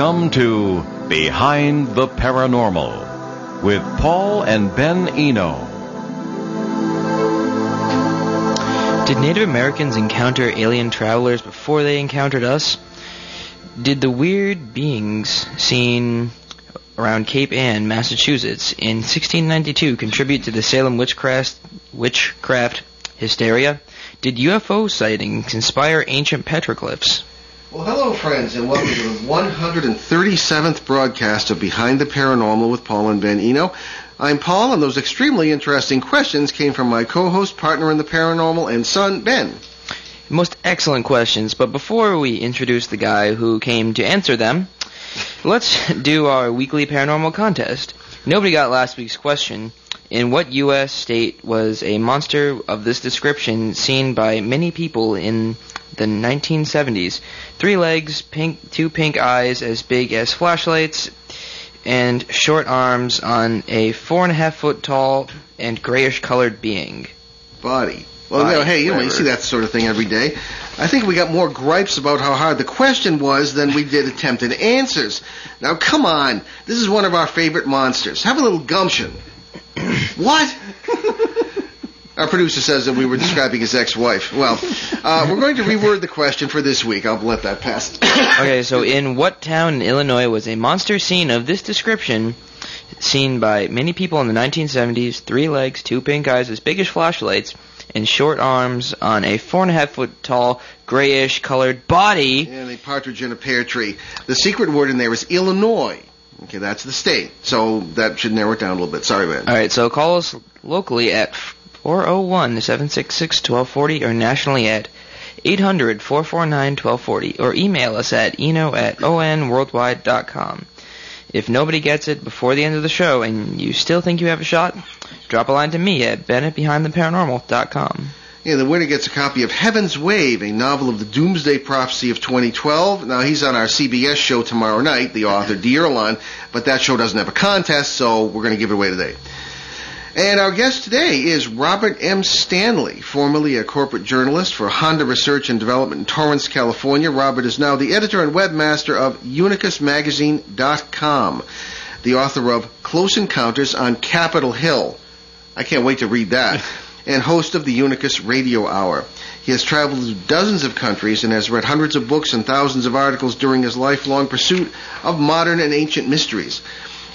Welcome to Behind the Paranormal with Paul and Ben Eno. Did Native Americans encounter alien travelers before they encountered us? Did the weird beings seen around Cape Ann, Massachusetts in 1692 contribute to the Salem witchcraft, witchcraft hysteria? Did UFO sightings inspire ancient petroglyphs? Well, hello, friends, and welcome to the 137th broadcast of Behind the Paranormal with Paul and Ben Eno. I'm Paul, and those extremely interesting questions came from my co-host, partner in the paranormal, and son, Ben. Most excellent questions, but before we introduce the guy who came to answer them, let's do our weekly paranormal contest. Nobody got last week's question. In what U.S. state was a monster of this description seen by many people in the 1970s? Three legs, pink, two pink eyes as big as flashlights, and short arms on a four and a half foot tall and grayish colored being. Body. Well, Body, know, hey, you know, you see that sort of thing every day. I think we got more gripes about how hard the question was than we did attempted answers. Now, come on. This is one of our favorite monsters. Have a little gumption. what? Our producer says that we were describing his ex-wife. Well, uh, we're going to reword the question for this week. I'll let that pass. Okay, so in what town in Illinois was a monster scene of this description seen by many people in the 1970s? Three legs, two pink eyes as big as flashlights, and short arms on a four and a half foot tall, grayish colored body. And a partridge in a pear tree. The secret word in there is Illinois. Okay, that's the state. So that should narrow it down a little bit. Sorry, man. All right, so call us locally at 401-766-1240 or nationally at 800-449-1240 or email us at eno at onworldwide.com. If nobody gets it before the end of the show and you still think you have a shot, drop a line to me at bennettbehindtheparanormal.com. Yeah, the winner gets a copy of Heaven's Wave, a novel of the Doomsday Prophecy of 2012. Now, he's on our CBS show tomorrow night, the author Dearlon, but that show doesn't have a contest, so we're going to give it away today. And our guest today is Robert M. Stanley, formerly a corporate journalist for Honda Research and Development in Torrance, California. Robert is now the editor and webmaster of unicusmagazine.com, the author of Close Encounters on Capitol Hill. I can't wait to read that. and host of the Unicus Radio Hour. He has traveled to dozens of countries and has read hundreds of books and thousands of articles during his lifelong pursuit of modern and ancient mysteries.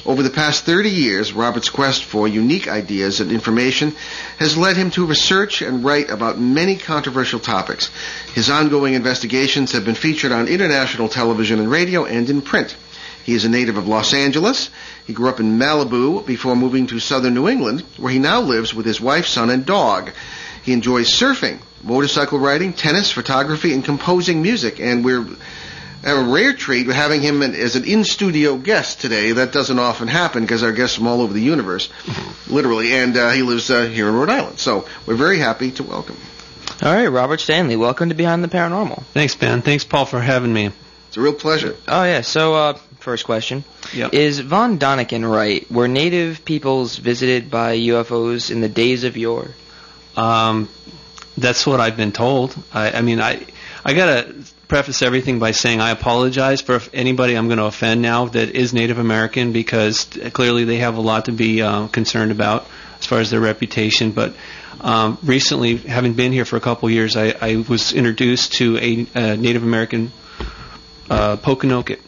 Over the past 30 years, Robert's quest for unique ideas and information has led him to research and write about many controversial topics. His ongoing investigations have been featured on international television and radio and in print. He is a native of Los Angeles. He grew up in Malibu before moving to southern New England, where he now lives with his wife, son, and dog. He enjoys surfing, motorcycle riding, tennis, photography, and composing music. And we're a rare treat having him as an in-studio guest today. That doesn't often happen because our guests from all over the universe, literally. And uh, he lives uh, here in Rhode Island. So we're very happy to welcome. All right, Robert Stanley, welcome to Behind the Paranormal. Thanks, Ben. Thanks, Paul, for having me. It's a real pleasure. Oh yeah, so uh, first question. Yep. Is Von Daniken right? Were native peoples visited by UFOs in the days of yore? Um, that's what I've been told. I, I mean, I I gotta preface everything by saying I apologize for anybody I'm going to offend now that is Native American because clearly they have a lot to be uh, concerned about as far as their reputation. But um, recently, having been here for a couple years, I, I was introduced to a, uh Native American uh, Pokanoket,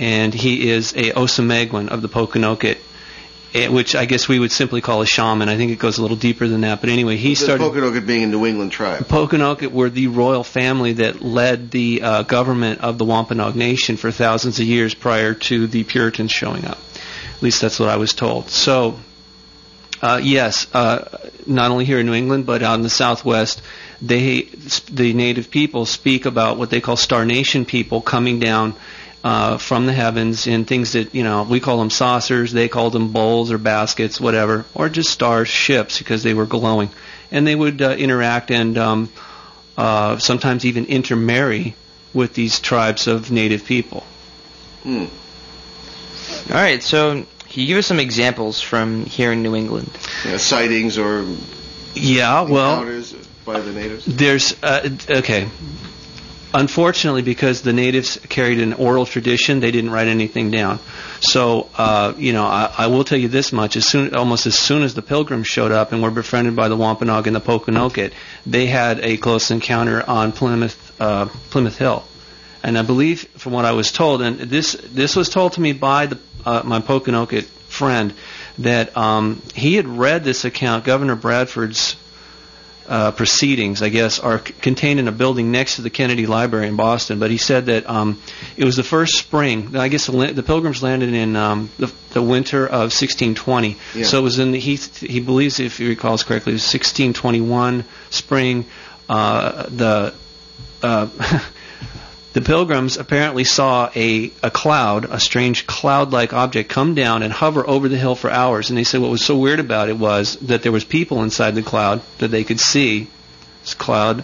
and he is a Osameguin of the Pokanoket. eh, Which I guess we would simply call a shaman. I think it goes a little deeper than that. But anyway, he The started. Pokanoket being a New England tribe. The Pokanoket were the royal family that led the uh, government of the Wampanoag Nation for thousands of years prior to the Puritans showing up. At least that's what I was told. So, uh, yes, uh, not only here in New England but out in the Southwest, they the native people speak about what they call Star Nation people coming down uh, from the heavens in things that you know we call them saucers, they called them bowls or baskets, whatever, or just stars, ships because they were glowing, and they would uh, interact and um, uh, sometimes even intermarry with these tribes of native people. Hmm. All right, so can you give us some examples from here in New England? Yeah, sightings or Yeah, well, encounters by the natives. there's uh, okay. Unfortunately, because the natives carried an oral tradition, they didn't write anything down. So, uh, you know, I, I will tell you this much: as soon, almost as soon as the Pilgrims showed up and were befriended by the Wampanoag and the Pokanoket, they had a close encounter on Plymouth uh, Plymouth Hill. And I believe, from what I was told, and this this was told to me by the, uh, my Pokanoket friend, that um, he had read this account, Governor Bradford's uh, proceedings, I guess, are c- contained in a building next to the Kennedy Library in Boston. But he said that um, it was the first spring. I guess the, the Pilgrims landed in um, the, the winter of 1620. Yeah. So it was in the, he he believes, if he recalls correctly, it was 1621 spring. Uh, the uh, the pilgrims apparently saw a, a cloud, a strange cloud-like object, come down and hover over the hill for hours. And they said what was so weird about it was that there was people inside the cloud that they could see, this cloud,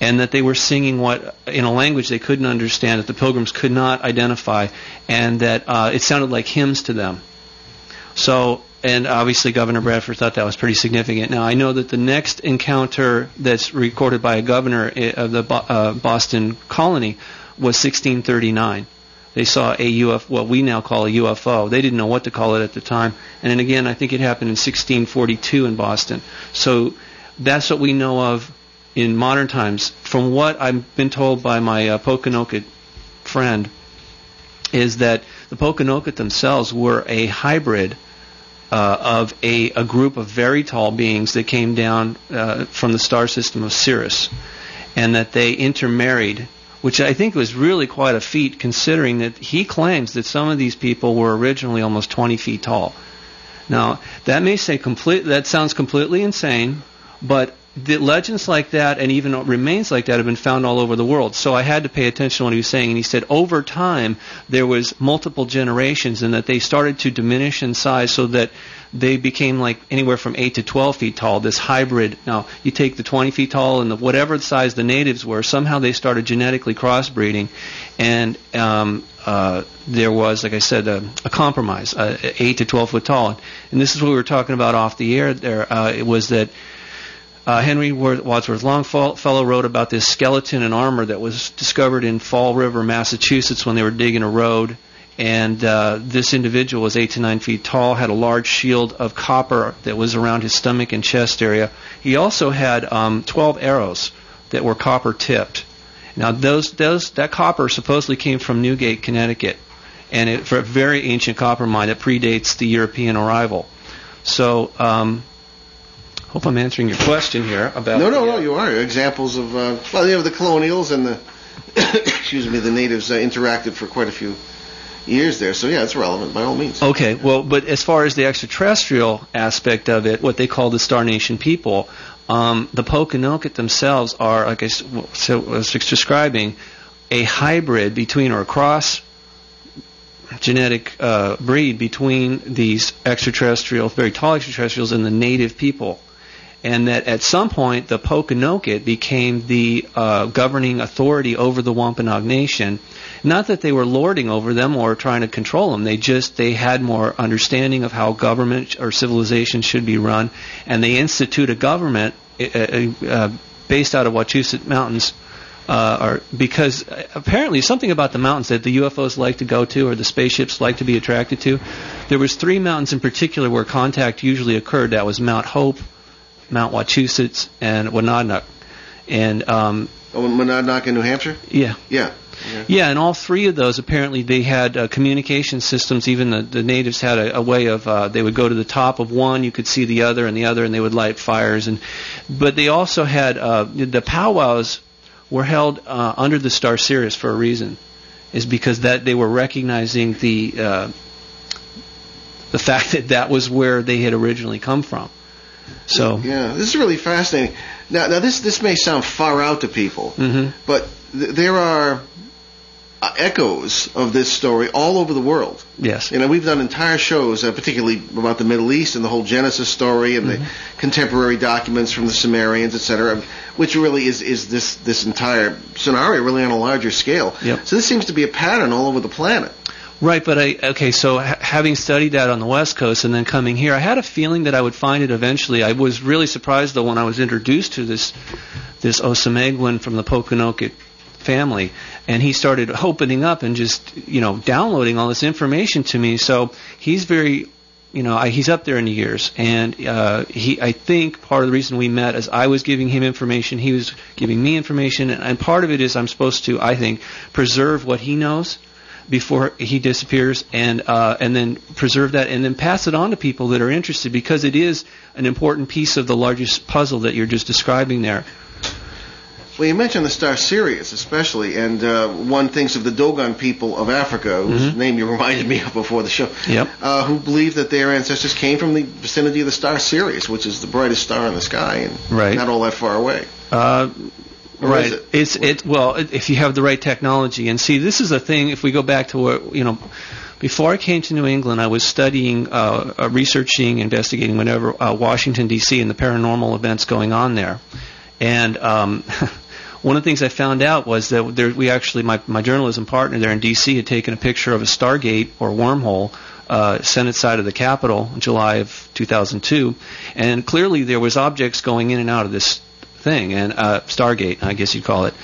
and that they were singing what in a language they couldn't understand, that the pilgrims could not identify, and that uh, it sounded like hymns to them. So, and obviously Governor Bradford thought that was pretty significant. Now, I know that the next encounter that's recorded by a governor of the uh, Boston colony was 1639. They saw a UFO, what we now call a UFO. They didn't know what to call it at the time. And then again, I think it happened in 1642 in Boston. So that's what we know of in modern times. From what I've been told by my uh, friend, is that the Pokanoket themselves were a hybrid uh, of a, a group of very tall beings that came down uh, from the star system of Sirius, and that they intermarried, which I think was really quite a feat considering that he claims that some of these people were originally almost 20 feet tall. Now, that may say complete that sounds completely insane, but the legends like that and even remains like that have been found all over the world. So I had to pay attention to what he was saying and he said over time there was multiple generations and that they started to diminish in size so that they became like anywhere from 8 to 12 feet tall, this hybrid. Now, you take the 20 feet tall and the, whatever size the natives were, somehow they started genetically crossbreeding, and um, uh, there was, like I said, a, a compromise, uh, 8 to 12 foot tall. And this is what we were talking about off the air there. Uh, it was that uh, Henry Wadsworth Longfellow wrote about this skeleton and armor that was discovered in Fall River, Massachusetts, when they were digging a road. And uh, this individual was eight to nine feet tall, had a large shield of copper that was around his stomach and chest area. He also had um, 12 arrows that were copper tipped. Now, those, those, that copper supposedly came from Newgate, Connecticut, and it, for a very ancient copper mine that predates the European arrival. So, um, hope I'm answering your question here about. No, no, the, no. uh, You are examples of uh, well, you know, the colonials and the excuse me, the natives uh, interacted for quite a few years there. So yeah, it's relevant by all means. Okay, well, but as far as the extraterrestrial aspect of it, what they call the Star Nation people, um, the Pokanoket themselves are, like I s- w- so was describing, a hybrid between or a cross genetic uh, breed between these extraterrestrial, very tall extraterrestrials, and the native people. And that at some point the Pokanoket became the uh, governing authority over the Wampanoag Nation. Not that they were lording over them or trying to control them. They just they had more understanding of how government or civilization should be run, and they institute a government uh, uh, uh, based out of Wachusett Mountains uh, or because apparently something about the mountains that the UFOs like to go to or the spaceships like to be attracted to. There was three mountains in particular where contact usually occurred. That was Mount Hope, Mount Wachusett, and Wanadnock. And um, Oh, in Monadnock in New Hampshire. yeah, Yeah. yeah, and all three of those apparently they had uh, communication systems. Even the, the natives had a, a way of uh, they would go to the top of one, you could see the other, and the other, and they would light fires. And but they also had uh, the powwows were held uh, under the star Sirius for a reason, is because that they were recognizing the uh, the fact that that was where they had originally come from. So Yeah, this is really fascinating. Now, now this this may sound far out to people, Mhm. but th- there are uh, echoes of this story all over the world. yes, You know, we've done entire shows, uh, particularly about the Middle East and the whole Genesis story and Mm-hmm. the contemporary documents from the Sumerians, etc., which really is is this this entire scenario really on a larger scale. Yep. So this seems to be a pattern all over the planet. Right, but I okay. So ha- having studied that on the West Coast and then coming here, I had a feeling that I would find it eventually. I was really surprised though when I was introduced to this this Osameguin from the Pokanoket family, and he started opening up and just you know downloading all this information to me. So he's very you know, I, he's up there in years, and uh, he. I think part of the reason we met is I was giving him information, he was giving me information, and, and part of it is I'm supposed to, I think, preserve what he knows before he disappears, and uh, and then preserve that, and then pass it on to people that are interested, because it is an important piece of the largest puzzle that you're just describing there. Well, you mentioned the star Sirius, especially, and uh, one thinks of the Dogon people of Africa, whose Mhm. name you reminded me of before the show, Yep. uh, who believe that their ancestors came from the vicinity of the star Sirius, which is the brightest star in the sky, and Right. not all that far away. Uh, Or right. is it? It's it. Well, if you have the right technology, and see, this is a thing. If we go back to what you know, before I came to New England, I was studying, uh, uh, researching, investigating, whatever, uh, Washington D.C. and the paranormal events going on there, and. Um, One of the things I found out was that there, we actually, my, my journalism partner there in D.C. had taken a picture of a Stargate or wormhole, uh, Senate side of the Capitol in July of 2002, and clearly there was objects going in and out of this thing, and uh, Stargate, I guess you'd call it.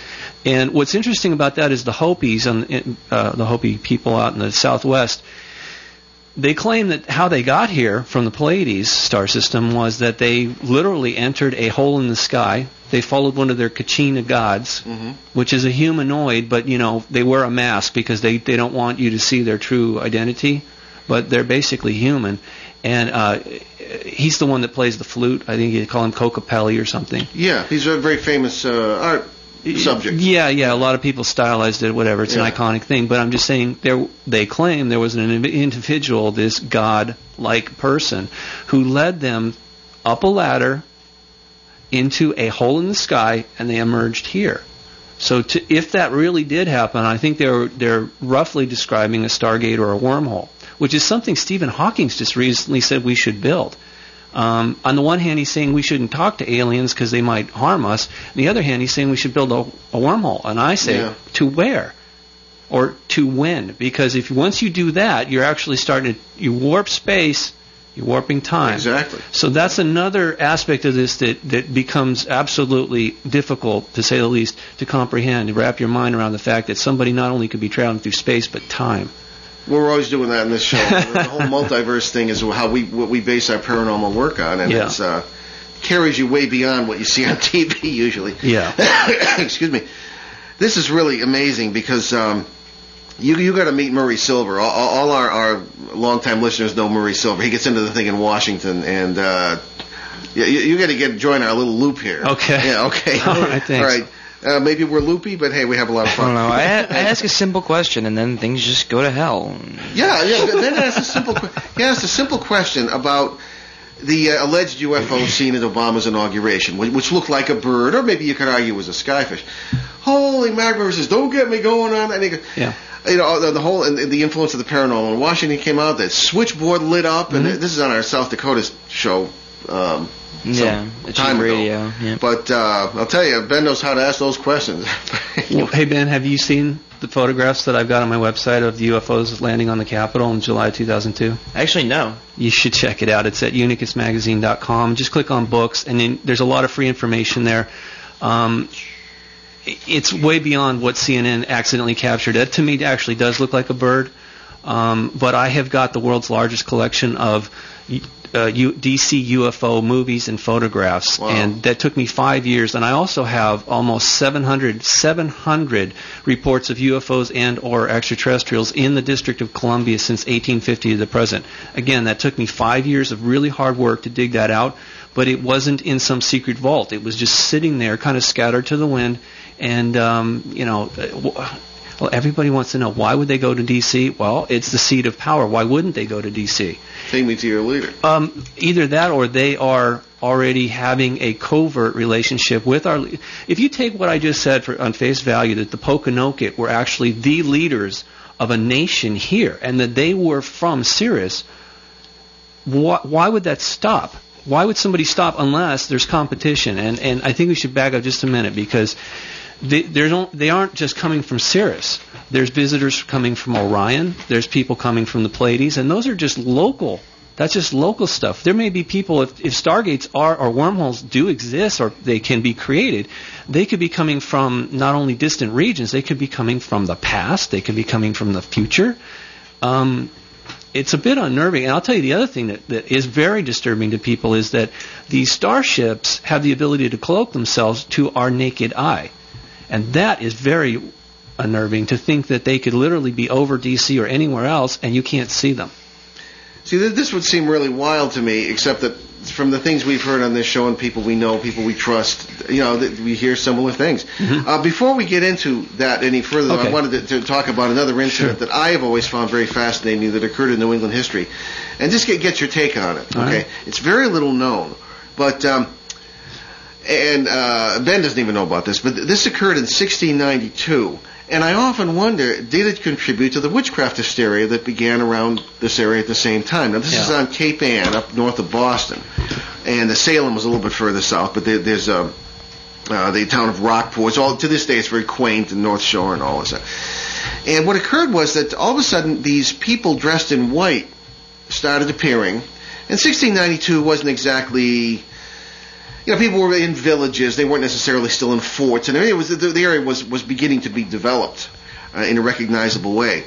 And what's interesting about that is the Hopis, in, uh, the Hopi people out in the Southwest, they claim that how they got here from the Pleiades star system was that they literally entered a hole in the sky. They followed one of their Kachina gods, Mhm. which is a humanoid, but you know they wear a mask because they they don't want you to see their true identity, but they're basically human. And uh, he's the one that plays the flute. I think you call him Kokopelli or something. Yeah, he's a very famous uh, art subject. Yeah, yeah. A lot of people stylized it, whatever. It's Yeah. an iconic thing. But I'm just saying, there they claim there was an individual, this god-like person, who led them up a ladder into a hole in the sky, and they emerged here. So, to, if that really did happen, I think they're they're roughly describing a stargate or a wormhole, which is something Stephen Hawking just recently said we should build. Um, on the one hand, he's saying we shouldn't talk to aliens because they might harm us. On the other hand, he's saying we should build a, a wormhole. And I say, Yeah. to where? Or to when? Because if once you do that, you're actually starting to you warp space, you're warping time. Exactly. So that's another aspect of this that, that becomes absolutely difficult, to say the least, to comprehend, to wrap your mind around the fact that somebody not only could be traveling through space, but time. We're always doing that in this show. the whole multiverse thing is how we what we base our paranormal work on, and Yeah. it's uh, carries you way beyond what you see on TV usually. Yeah. Excuse me. This is really amazing because um, you you got to meet Murray Silver. All, all our our longtime listeners know Murray Silver. He gets into the thing in Washington, and uh, you, you got to get join our little loop here. Okay. Yeah. Okay. All right, thanks. All right. Uh, maybe we're loopy, but hey, we have a lot of fun. I don't know. I, I ask a simple question and then things just go to hell. Yeah, yeah. Then asked a simple. He asked a simple question about the uh, alleged UFO seen at Obama's inauguration, which, which looked like a bird, or maybe you could argue it was a skyfish. Holy mackerel! Says, "Don't get me going on." that." goes, Yeah. You know the, the whole and the influence of the paranormal. When Washington came out, that switchboard lit up, and Mm-hmm. this is on our South Dakota show. Um, Yeah, some it's time ago. radio. Yeah. But uh, I'll tell you, Ben knows how to ask those questions. Well, hey Ben, have you seen the photographs that I've got on my website of the UFOs landing on the Capitol in July 2002? Actually, no. You should check it out. It's at unicusmagazine.com. Just click on books, and then there's a lot of free information there. Um, it's way beyond what CNN accidentally captured. That to me actually does look like a bird. Um, but I have got the world's largest collection of uh, U- DC UFO movies and photographs, Wow. and that took me five years. And I also have almost 700, 700 reports of UFOs and or extraterrestrials in the District of Columbia since 1850 to the present. Again, that took me five years of really hard work to dig that out, but it wasn't in some secret vault. It was just sitting there, kind of scattered to the wind, and um, you know. uh, w- Well, everybody wants to know why would they go to D.C. Well, it's the seat of power. Why wouldn't they go to D.C.? Take me to your leader. Um, either that or they are already having a covert relationship with our. le- If you take what I just said for, on face value, that the Pokanoket were actually the leaders of a nation here, and that they were from Sirius, why, why would that stop? Why would somebody stop unless there's competition? And and I think we should back up just a minute because they don't they aren't just coming from Sirius. There's visitors coming from Orion. There's people coming from the Pleiades, and those are just local That's just local stuff. There may be people, if, if stargates are or wormholes do exist or they can be created, they could be coming from not only distant regions, they could be coming from the past, they could be coming from the future. Um, it's a bit unnerving. And I'll tell you the other thing that, that is very disturbing to people is that these starships have the ability to cloak themselves to our naked eye. And that is very unnerving to think that they could literally be over DC or anywhere else and you can't see them. See, this would seem really wild to me, except that from the things we've heard on this show and people we know, people we trust, you know, that we hear similar things. Uh, before we get into that any further, though, I wanted to, to talk about another incident Sure. that I have always found very fascinating that occurred in New England history, and just get get your take on it. All okay, right. it's very little known, but. Um, and uh, Ben doesn't even know about this, but th- this occurred in 1692. And I often wonder, did it contribute to the witchcraft hysteria that began around this area at the same time? Now, this is on Cape Ann, up north of Boston, and the Salem was a little bit further south. But there, there's um, uh, the town of Rockport. It's all to this day, it's very quaint, and North Shore and all this. stuff. And what occurred was that all of a sudden, these people dressed in white started appearing. And 1692 wasn't exactly you know, people were in villages. They weren't necessarily still in forts, and it was the, the area was was beginning to be developed uh, in a recognizable way.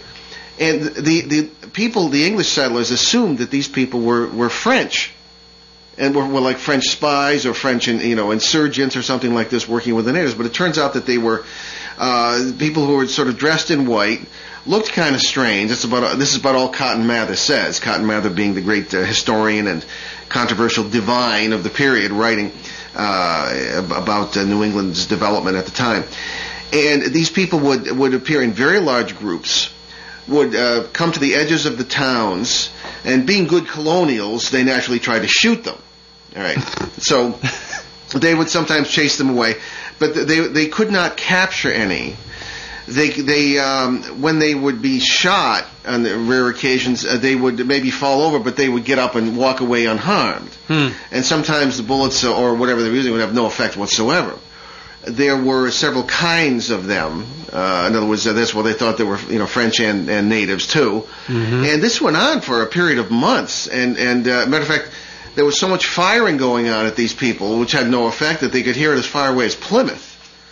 And the the people, the English settlers, assumed that these people were were French, and were, were like French spies or French, in, you know, insurgents or something like this, working with the natives. But it turns out that they were uh, people who were sort of dressed in white. Looked kind of strange. That's about this is about all Cotton Mather says. Cotton Mather being the great uh, historian and controversial divine of the period, writing uh, about uh, New England's development at the time. And these people would would appear in very large groups, would uh, come to the edges of the towns, and being good colonials, they naturally tried to shoot them. All right, so they would sometimes chase them away, but they they could not capture any. They they um, when they would be shot on the rare occasions, uh, they would maybe fall over, but they would get up and walk away unharmed. Hmm. And sometimes the bullets or whatever they're using would have no effect whatsoever. There were several kinds of them. Uh, in other words, uh, this well, they thought they were you know French and, and natives too. And this went on for a period of months. And and uh, matter of fact, there was so much firing going on at these people, which had no effect, that they could hear it as far away as Plymouth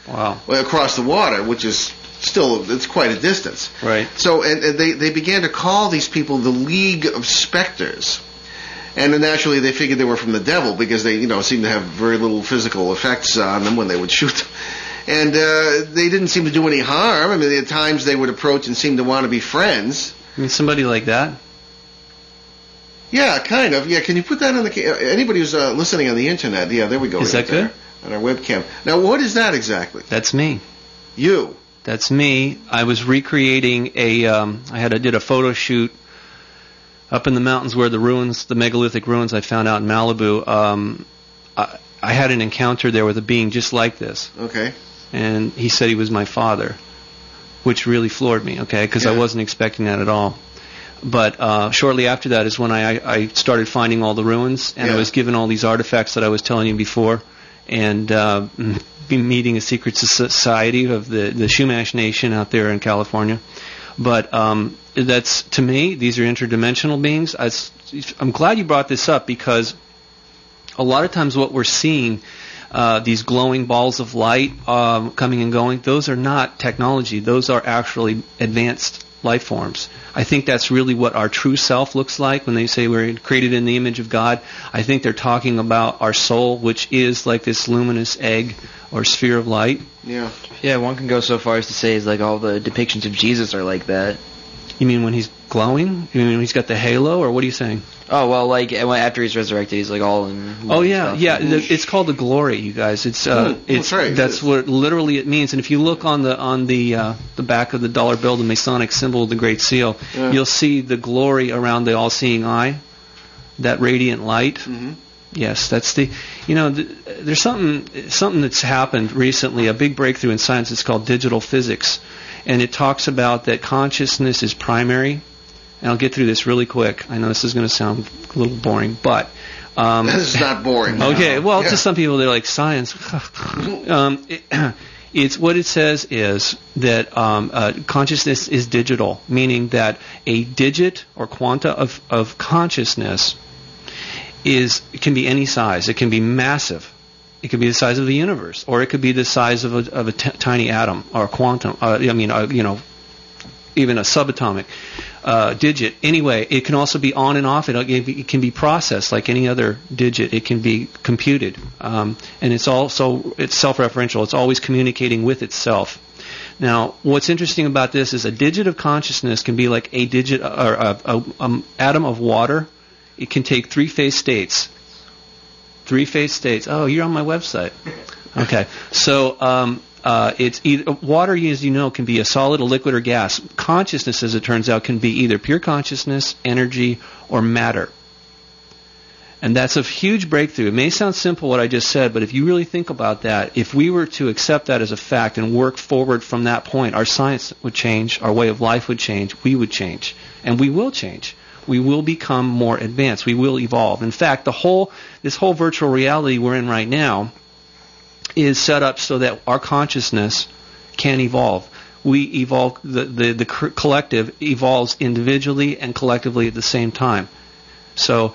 Wow. well, across the water, which is still it's quite a distance. Right. So, and, and they they began to call these people the League of Spectres, and naturally they figured they were from the devil because they you know seemed to have very little physical effects on them when they would shoot them. And uh, they didn't seem to do any harm. I mean, at times they would approach and seem to want to be friends. I mean, somebody like that. Yeah, kind of. Yeah, can you put that on the anybody who's uh, listening on the internet? Yeah, there we go. Is right that there, good? On our webcam. Now, what is that exactly? That's me. You. That's me. I was recreating a. Um, I had I did a photo shoot up in the mountains where the ruins, the megalithic ruins I found out in Malibu. Um, I, I had an encounter there with a being just like this, Okay. and he said he was my father, which really floored me. Okay, because I wasn't expecting that at all. But uh, shortly after that is when I, I started finding all the ruins, and Yeah. I was given all these artifacts that I was telling you before, and uh, meeting a secret society of the the Chumash Nation out there in California. But um, that's to me, these are interdimensional beings. I, am glad you brought this up because a lot of times what we're seeing. Uh, these glowing balls of light um, coming and going, those are not technology. Those are actually advanced life forms. I think that's really what our true self looks like when they say we're created in the image of God. I think they're talking about our soul, which is like this luminous egg or sphere of light. Yeah. Yeah, one can go so far as to say is like all the depictions of Jesus are like that. You mean when he's glowing? You mean when he's got the halo, or what are you saying? Oh well, like after he's resurrected, he's like all in. Oh yeah, stuff. yeah. the- It's called the glory, you guys. It's uh, Hmm, it's that's right, that's is. what literally it means. And if you look on the on the uh, the back of the dollar bill, the Masonic symbol, the Great Seal, Yeah. you'll see the glory around the all-seeing eye, that radiant light. Mhm. Yes, that's the. You know, th- there's something something that's happened recently. A big breakthrough in science. It's called digital physics, and it talks about that consciousness is primary. And I'll get through this really quick. I know this is going to sound a little boring, but um, This is not boring. Okay, well, Yeah. to some people, they're like science. um, it, it's what it says is that um, uh, consciousness is digital, meaning that a digit or quanta of, of consciousness is can be any size. It can be massive. It could be the size of the universe, or it could be the size of a, of a t- tiny atom or a quantum. Uh, I mean, uh, you know, even a subatomic uh, digit. Anyway, it can also be on and off. It, it, can be processed like any other digit. It can be computed, um, and it's also it's self-referential. It's always communicating with itself. Now, what's interesting about this is a digit of consciousness can be like a digit or a, a, a atom of water. It can take three phase states Three phase states. Oh, you're on my website. Okay. So um, uh, it's either, water, as you know, can be a solid, a liquid, or gas. Consciousness, as it turns out, can be either pure consciousness, energy, or matter. And that's a huge breakthrough. It may sound simple what I just said, but if you really think about that, if we were to accept that as a fact and work forward from that point, our science would change, our way of life would change, we would change, and we will change we will become more advanced. We will evolve. In fact, the whole this whole virtual reality we're in right now is set up so that our consciousness can evolve. We evolve the the, the collective evolves individually and collectively at the same time. So,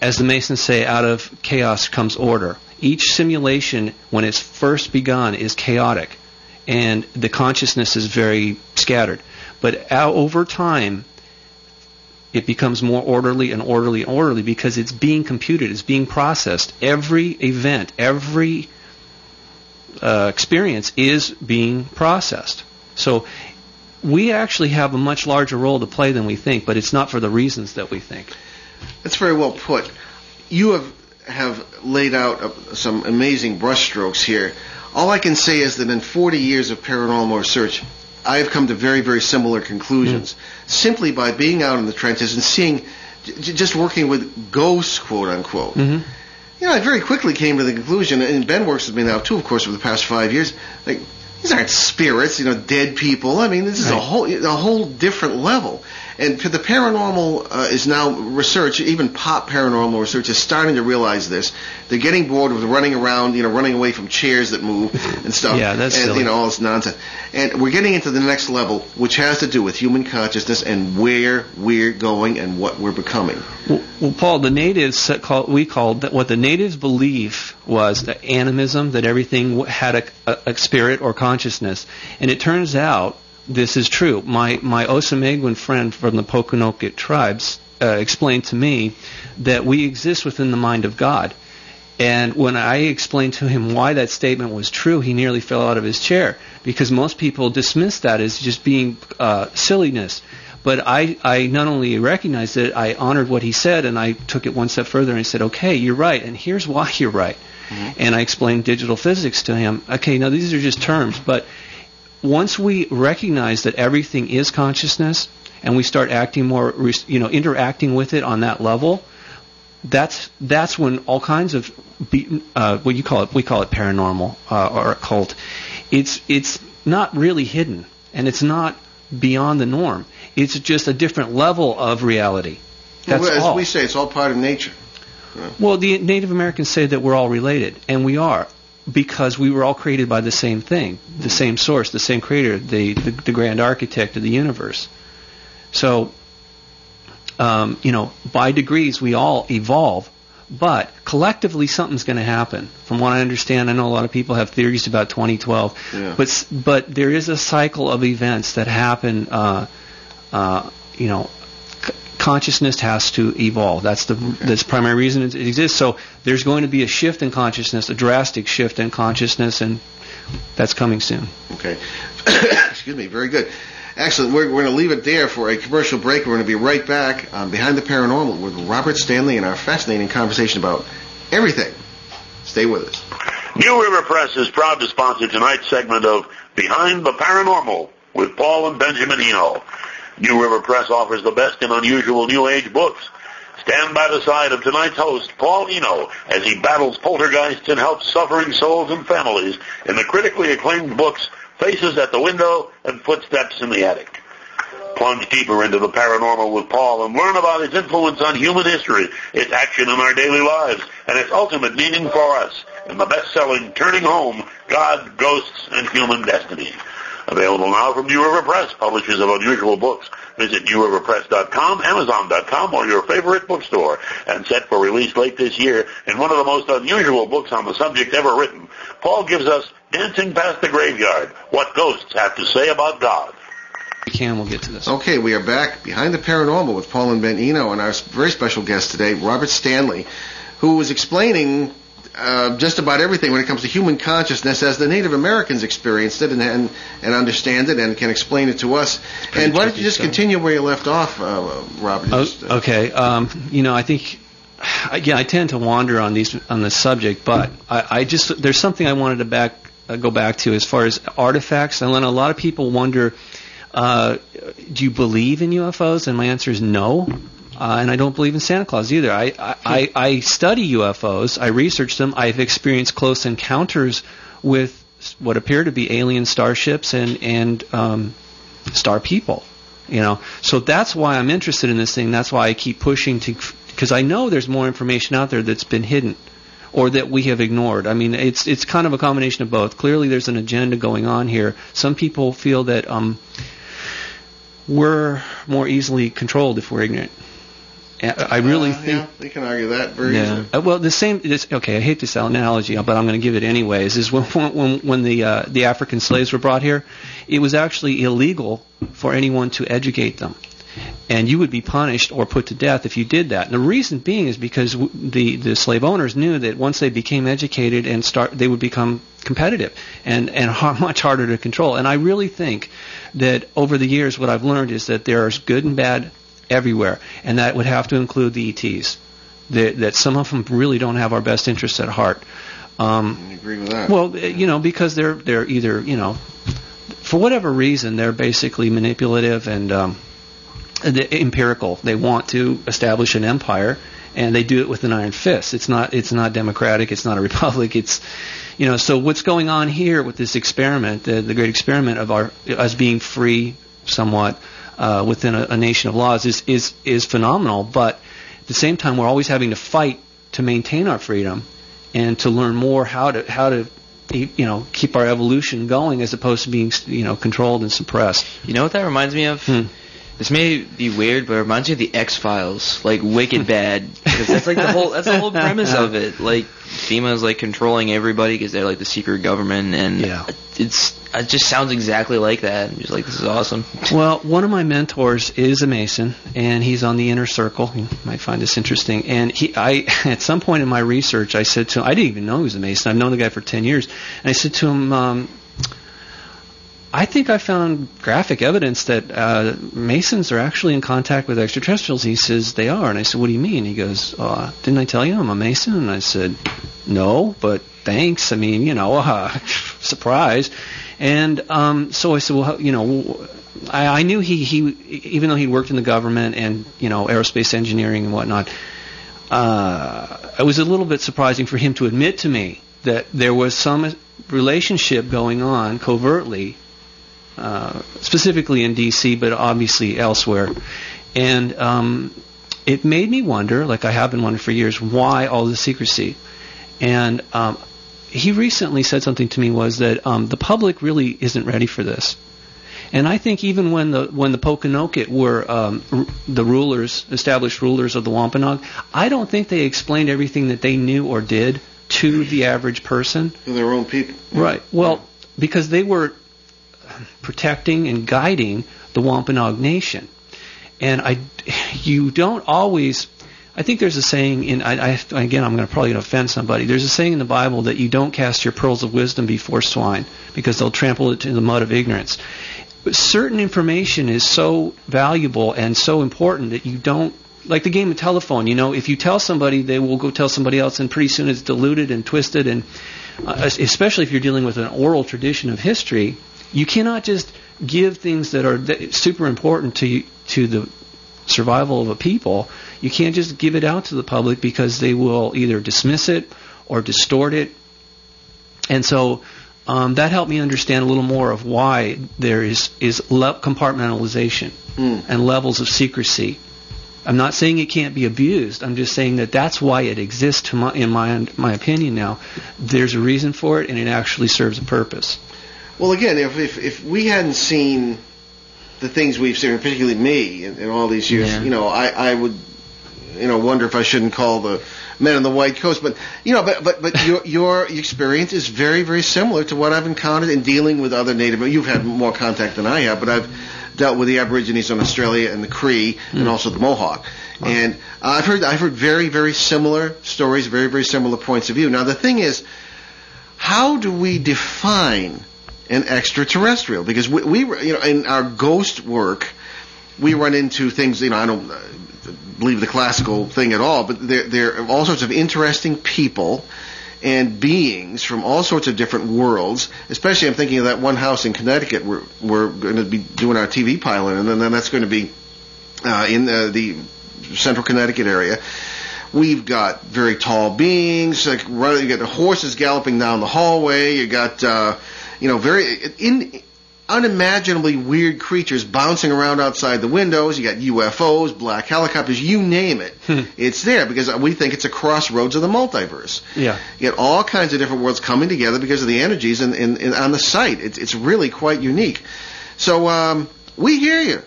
as the Masons say, out of chaos comes order. Each simulation, when it's first begun, is chaotic, and the consciousness is very scattered. But uh, over time, it becomes more orderly and orderly and orderly because it's being computed, it's being processed. Every event, every uh, experience is being processed. So we actually have a much larger role to play than we think, but it's not for the reasons that we think. That's very well put. You have have laid out uh, some amazing brushstrokes here. All I can say is that in 40 years of paranormal research, I have come to very, very similar conclusions mm. simply by being out in the trenches and seeing, j- just working with ghosts, quote unquote. Mm-hmm. You know, I very quickly came to the conclusion, and Ben works with me now too, of course, for the past five years. Like these aren't spirits, you know, dead people. I mean, this is right. a whole a whole different level. And the paranormal uh, is now research, even pop paranormal research is starting to realize this. They're getting bored with running around, you know, running away from chairs that move and stuff. yeah, that's and silly. you know all this nonsense. And we're getting into the next level, which has to do with human consciousness and where we're going and what we're becoming. Well, well Paul, the natives call, we called that what the natives' belief was that animism, that everything had a, a, a spirit or consciousness, and it turns out this is true. My my Osameguin friend from the Pokanoket tribes uh, explained to me that we exist within the mind of God. And when I explained to him why that statement was true, he nearly fell out of his chair because most people dismiss that as just being uh, silliness. But I, I not only recognized it, I honored what he said, and I took it one step further and I said, okay, you're right, and here's why you're right. Mm-hmm. And I explained digital physics to him. Okay, now these are just terms, but once we recognize that everything is consciousness and we start acting more, you know, interacting with it on that level, that's that's when all kinds of uh, what you call it, we call it paranormal uh, or occult. It's it's not really hidden and it's not beyond the norm. It's just a different level of reality. That's well, as all. we say, it's all part of nature. Well, the Native Americans say that we're all related, and we are because we were all created by the same thing, the same source, the same creator, the, the, the grand architect of the universe. So, um, you know, by degrees we all evolve, but collectively something's going to happen. From what I understand, I know a lot of people have theories about 2012, yeah. but but there is a cycle of events that happen. Uh, uh, you know, consciousness has to evolve. That's the that's the primary reason it exists. So there's going to be a shift in consciousness, a drastic shift in consciousness, and that's coming soon. Okay. Excuse me. Very good. Excellent. We're, we're going to leave it there for a commercial break. We're going to be right back um, behind the paranormal with Robert Stanley and our fascinating conversation about everything. Stay with us. New River Press is proud to sponsor tonight's segment of Behind the Paranormal with Paul and Benjamin Eno. New River Press offers the best in unusual New Age books. Stand by the side of tonight's host, Paul Eno, as he battles poltergeists and helps suffering souls and families in the critically acclaimed books Faces at the Window and Footsteps in the Attic. Plunge deeper into the paranormal with Paul and learn about its influence on human history, its action in our daily lives, and its ultimate meaning for us in the best-selling Turning Home, God, Ghosts, and Human Destiny. Available now from New River Press, publishers of unusual books. Visit newriverpress.com, amazon.com, or your favorite bookstore. And set for release late this year in one of the most unusual books on the subject ever written. Paul gives us Dancing Past the Graveyard, What Ghosts Have to Say About God. We can. We'll get to this. Okay, we are back behind the paranormal with Paul and Ben Eno and our very special guest today, Robert Stanley, who was explaining uh, just about everything when it comes to human consciousness as the Native Americans experienced it and and, and understand it and can explain it to us. And why don't you just stuff. continue where you left off, uh, Robert? Oh, Just, uh, okay. Um, you know, I think, yeah, I tend to wander on these on this subject, but I, I just there's something I wanted to back uh, go back to as far as artifacts. And then a lot of people wonder, uh, do you believe in UFOs? And my answer is no. Uh, and I don't believe in Santa Claus either. I, I, I, study UFOs. I research them. I've experienced close encounters with what appear to be alien starships and and um, star people. You know, so that's why I'm interested in this thing. That's why I keep pushing to, because I know there's more information out there that's been hidden, or that we have ignored. I mean, it's it's kind of a combination of both. Clearly, there's an agenda going on here. Some people feel that um, we're more easily controlled if we're ignorant. I really uh, think. yeah, they can argue that very Yeah. easily. Uh, well, the same. This, okay, I hate this analogy, but I'm going to give it anyways. Is when when when the uh, the African slaves were brought here, it was actually illegal for anyone to educate them, and you would be punished or put to death if you did that. And the reason being is because w- the the slave owners knew that once they became educated and start, they would become competitive and and ha- much harder to control. And I really think that over the years, what I've learned is that there's good and bad everywhere, and that would have to include the ETs. That, that some of them really don't have our best interests at heart. Um, I agree with that. well, uh, you know, because they're they're either you know, for whatever reason, they're basically manipulative and um, the empirical. They want to establish an empire, and they do it with an iron fist. It's not it's not democratic. It's not a republic. It's you know. So what's going on here with this experiment, the, the great experiment of our us being free, somewhat uh, within a, a nation of laws, is is is phenomenal. But at the same time, we're always having to fight to maintain our freedom and to learn more how to how to you know keep our evolution going as opposed to being you know controlled and suppressed. You know what that reminds me of? Hmm. This may be weird, but it reminds me of the X Files, like Wicked Bad, because that's like the whole that's the whole premise of it. Like FEMA is like controlling everybody because they're like the secret government, and Yeah. it's it just sounds exactly like that. I'm just like this is awesome. Well, one of my mentors is a Mason, and he's on the inner circle. You might find this interesting. And he, I, at some point in my research, I said to him, I didn't even know he was a Mason. I've known the guy for ten years, and I said to him, um, I think I found graphic evidence that uh, Masons are actually in contact with extraterrestrials. He says they are, and I said, "What do you mean?" He goes, uh, "Didn't I tell you I'm a Mason?" And I said, "No, but thanks. I mean, you know, uh, surprise." And um, so I said, "Well, you know." I, I knew he, he, even though he worked in the government and you know aerospace engineering and whatnot, uh, it was a little bit surprising for him to admit to me that there was some relationship going on covertly, uh, specifically in D.C., but obviously elsewhere. And um, it made me wonder, like I have been wondering for years, why all the secrecy. And um, he recently said something to me was that um, the public really isn't ready for this. And I think even when the when the Pokanoket were um, r- the rulers, established rulers of the Wampanoag, I don't think they explained everything that they knew or did to the average person. To their own people. Right. Well, because they were protecting and guiding the Wampanoag Nation, and I, you don't always. I think there's a saying in. I, I again, I'm going to probably offend somebody. There's a saying in the Bible that you don't cast your pearls of wisdom before swine because they'll trample it in the mud of ignorance. But certain information is so valuable and so important that you don't like the game of telephone. You know, if you tell somebody, they will go tell somebody else, and pretty soon it's diluted and twisted. And uh, especially if you're dealing with an oral tradition of history, you cannot just give things that are super important to to the survival of a people. You can't just give it out to the public because they will either dismiss it or distort it. And so um, that helped me understand a little more of why there is is le- compartmentalization Hmm. and levels of secrecy. I'm not saying it can't be abused. I'm just saying that that's why it exists. To my, in my my opinion, now there's a reason for it, and it actually serves a purpose. Well, again, if if, if we hadn't seen the things we've seen, particularly me, in, in all these years, Yeah. you know, I I would, you know, wonder if I shouldn't call the men in the white coats. But you know, but but but your your experience is very very similar to what I've encountered in dealing with other native. You've had more contact than I have, but I've dealt with the Aborigines in Australia and the Cree and hmm. also the Mohawk. And I've heard I've heard very very similar stories, very very similar points of view. Now the thing is, how do we define an extraterrestrial? Because we, we you know in our ghost work, we run into things. You know, I don't uh, believe the classical thing at all, but there there are all sorts of interesting people and beings from all sorts of different worlds. Especially, I'm thinking of that one house in Connecticut. We're we're going to be doing our TV pilot, and then, that's going to be uh, in uh, the central Connecticut area. We've got very tall beings. Like you got the horses galloping down the hallway. You got uh, you know very in, unimaginably weird creatures bouncing around outside the windows. You got UFOs, black helicopters, you name it. It's there because we think it's a crossroads of the multiverse. Yeah. You get all kinds of different worlds coming together because of the energies in, on the site. It's, it's really quite unique. So um, we hear you.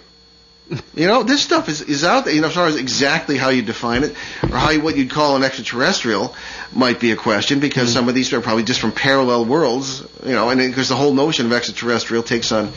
You know, this stuff is, is out there. You know, as far as exactly how you define it, or how you, what you'd call an extraterrestrial, might be a question because mm-hmm. some of these are probably just from parallel worlds. You know, and because the whole notion of extraterrestrial takes on,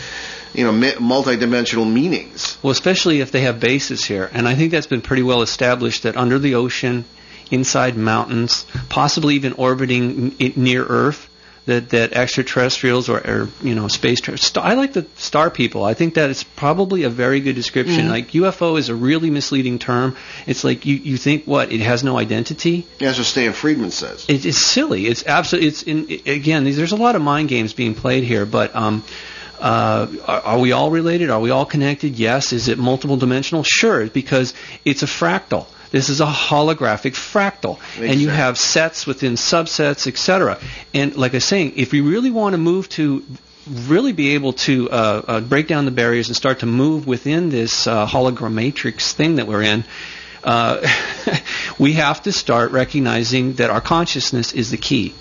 you know, multidimensional meanings. Well, especially if they have bases here, and I think that's been pretty well established that under the ocean, inside mountains, possibly even orbiting near Earth, that that extraterrestrials or, or you know space. Tra- star, I like the star people. I think that it's probably a very good description. Like UFO is a really misleading term. It's like you you think what it has no identity. That's what Stan Friedman says. It, it's silly. It's absolutely. It's in again. There's a lot of mind games being played here, but um, uh, are, are we all related? Are we all connected? Yes. Is it multiple dimensional? Sure, because it's a fractal. This is a holographic fractal, and you sense. have sets within subsets, etc. And like I was saying, if we really want to move to really be able to uh, uh, break down the barriers and start to move within this uh, hologram matrix thing that we're in, uh, we have to start recognizing that our consciousness is the key.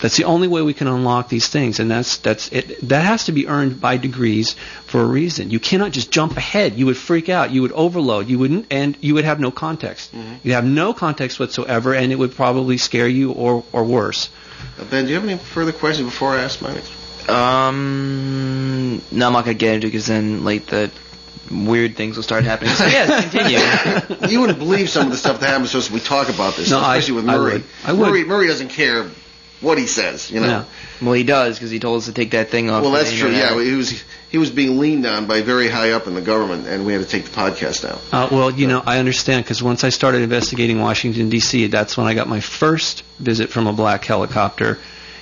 That's the only way we can unlock these things, and that's that's it. That has to be earned by degrees for a reason. You cannot just jump ahead. You would freak out. You would overload. You wouldn't, and you would have no context. You'd have no context whatsoever, and it would probably scare you, or or worse. Uh, ben, do you have any further questions before I ask my next? Um, no, I'm not gonna get into it because then like the weird things will start happening. So yes, continue. you wouldn't believe some of the stuff that happens to us when we talk about this, No, I- especially with I Murray. would. I would. Murray, Murray doesn't care what he says, you know. Yeah. well, he does because he told us to take that thing off. Well, that's true. Yeah, he was he was being leaned on by very high up in the government, and we had to take the podcast down. Uh, well, you know, I understand because once I started investigating Washington D.C., that's when I got my first visit from a black helicopter,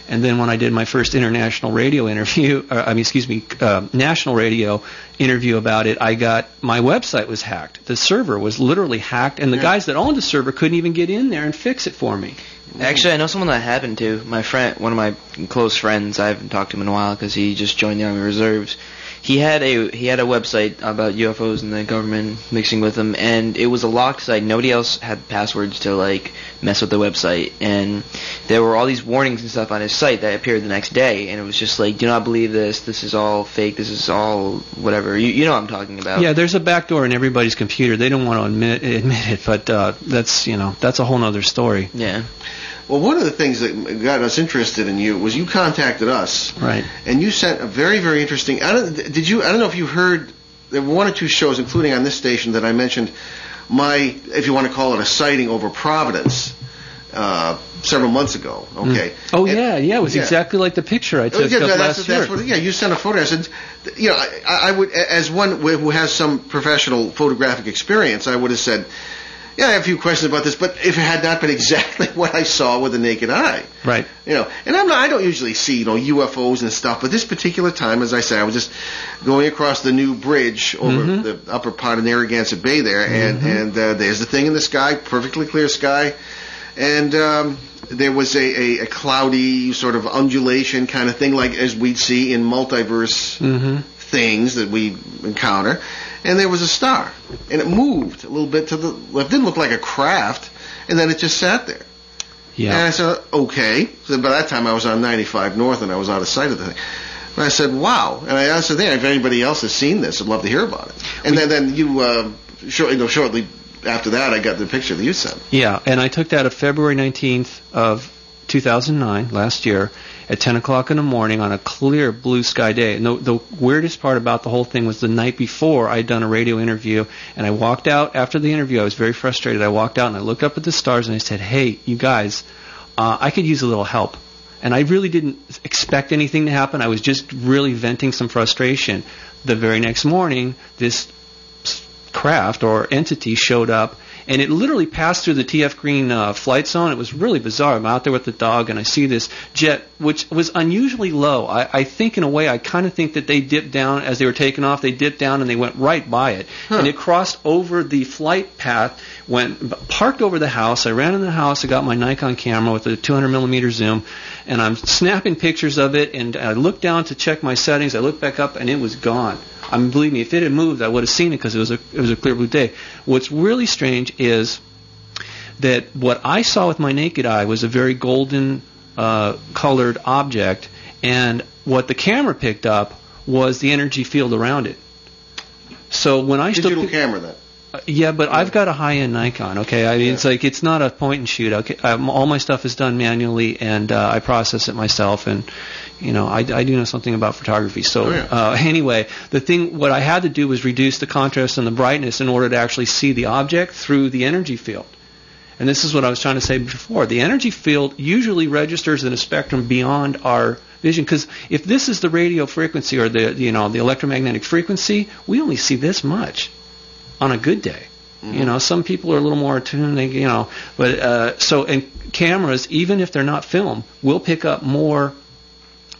and then when I did my first international radio interview, or, I mean, excuse me, uh, national radio interview about it, I got my website was hacked. The server was literally hacked, and the Yeah. guys that owned the server couldn't even get in there and fix it for me. Actually, I know someone that happened to. My friend, one of my close friends. I haven't talked to him in a while because he just joined the Army Reserves. He had a he had a website about UFOs and the government mixing with them, and it was a locked site. Nobody else had passwords to like mess with the website, and there were all these warnings and stuff on his site that appeared the next day, and it was just like, do not believe this. This is all fake. This is all whatever. You you know what I'm talking about? Yeah, there's a backdoor in everybody's computer. They don't want to admit admit it, but uh, that's you know that's a whole other story. Yeah. Well, one of the things that got us interested in you was you contacted us, Right. and you sent a very very interesting. I don't, did you? I don't know if you heard. There were one or two shows, including on this station, that I mentioned my, if you want to call it a sighting over Providence, uh, several months ago. Okay. Oh And- yeah, yeah, it was yeah. exactly like the picture I Oh, took yeah, that's, last that's year. what, yeah, you sent a photo. I said, you know, I, I would, as one who has some professional photographic experience, I would have said, yeah, I have a few questions about this, but if it had not been exactly what I saw with the naked eye, Right. you know, and I'm not, I don't usually see, you know, UFOs and stuff, but this particular time, as I say, I was just going across the new bridge over Mm-hmm. the upper part of Narragansett Bay there, and and uh, there's the thing in the sky, perfectly clear sky, and um, there was a, a, a cloudy sort of undulation kind of thing, like as we'd see in multiverse Mm-hmm. Things that we encounter, and there was a star, and it moved a little bit to the left. Didn't look like a craft, and then it just sat there. Yeah. And I said, okay. So by that time I was on 95 North and I was out of sight of the thing. And I said, "Wow!" And I asked her there if anybody else has seen this. I'd love to hear about it. And then, then you, uh, short, you know, shortly after that, I got the picture that you sent. Yeah, and I took that of February 19th of 2009, last year, at 10 o'clock in the morning on a clear blue sky day. And the, the weirdest part about the whole thing was the night before I'd done a radio interview, and I walked out after the interview. I was very frustrated. I walked out and I looked up at the stars and I said, "Hey, you guys, uh, I could use a little help." And I really didn't expect anything to happen. I was just really venting some frustration. The very next morning, this craft or entity showed up and it literally passed through the TF Green uh, flight zone. It was really bizarre. I'm out there with the dog, and I see this jet, which was unusually low. I, I think, in a way, I kind of think that they dipped down as they were taking off. They dipped down and they went right by it, Huh. and it crossed over the flight path, went parked over the house. I ran in the house. I got my Nikon camera with a 200 millimeter zoom, and I'm snapping pictures of it. And I looked down to check my settings. I looked back up, and it was gone. I mean, believe me, if it had moved, I would have seen it because it was a it was a clear blue day. What's really strange is that what I saw with my naked eye was a very golden uh, colored object, and what the camera picked up was the energy field around it. So when I Digital still camera then. uh, yeah, but I've got a high-end Nikon. Okay, I mean it's like it's not a point and shoot. Okay, um, all my stuff is done manually, and uh, I process it myself. And you know, I, I do know something about photography. So Oh, yeah. uh, anyway, the thing what I had to do was reduce the contrast and the brightness in order to actually see the object through the energy field. And this is what I was trying to say before. The energy field usually registers in a spectrum beyond our vision because if this is the radio frequency or the you know the electromagnetic frequency, we only see this much on a good day. You know, some people are a little more attuned, they, you know, but uh, so and cameras, even if they're not film, will pick up more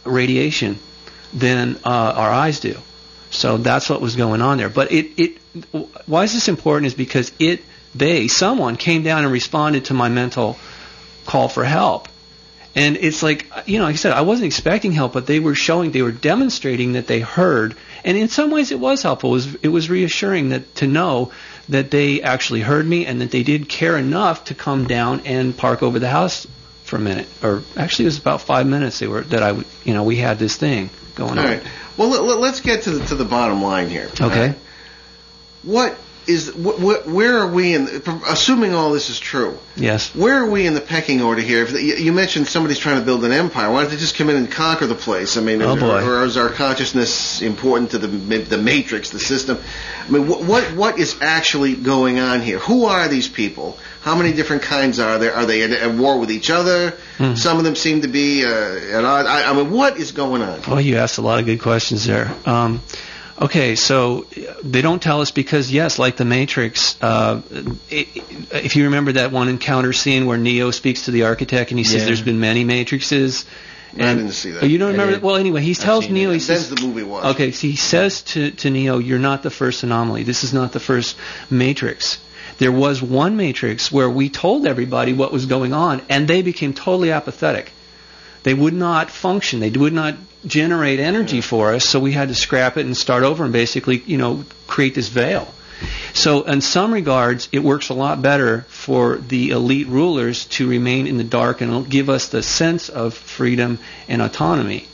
radiation than uh, our eyes do. So that's what was going on there. But it, it, why is this important? Is because it, they, someone came down and responded to my mental call for help. And it's like, you know, like I said, I wasn't expecting help, but they were showing, they were demonstrating that they heard. And in some ways it was helpful. It was, it was reassuring that, to know that they actually heard me and that they did care enough to come down and park over the house for a minute. Or actually it was about five minutes they were, that I, you know, we had this thing going All on. right. Well, let, us get to the to the bottom line here. Okay. All right? What is wh- wh- where are we in? Assuming all this is true, Yes. where are we in the pecking order here? If the, you mentioned somebody's trying to build an empire. Why don't they just come in and conquer the place? I mean, Oh, or, boy. or is our consciousness important to the the matrix, the system? I mean, what what what is actually going on here? Who are these people? How many different kinds are there? Are they at, at war with each other? Hmm. Some of them seem to be uh, at odds. I, I mean, what is going on? Well, you asked a lot of good questions there. Um, okay, so uh, they don't tell us because, yes, like the Matrix, uh, i i if you remember that one encounter scene where Neo speaks to the architect and he says Yeah. there's been many Matrixes. I And- didn't see that. Oh, you don't remember? Well, anyway, he tells Neo, it. he says, the movie was. Okay, so he says to, to Neo, you're not the first anomaly. This is not the first matrix. There was one matrix where we told everybody what was going on, and they became totally apathetic. They would not function. They would not generate energy for us, so we had to scrap it and start over and basically, you know, create this veil. So, in some regards, it works a lot better for the elite rulers to remain in the dark and give us the sense of freedom and autonomy.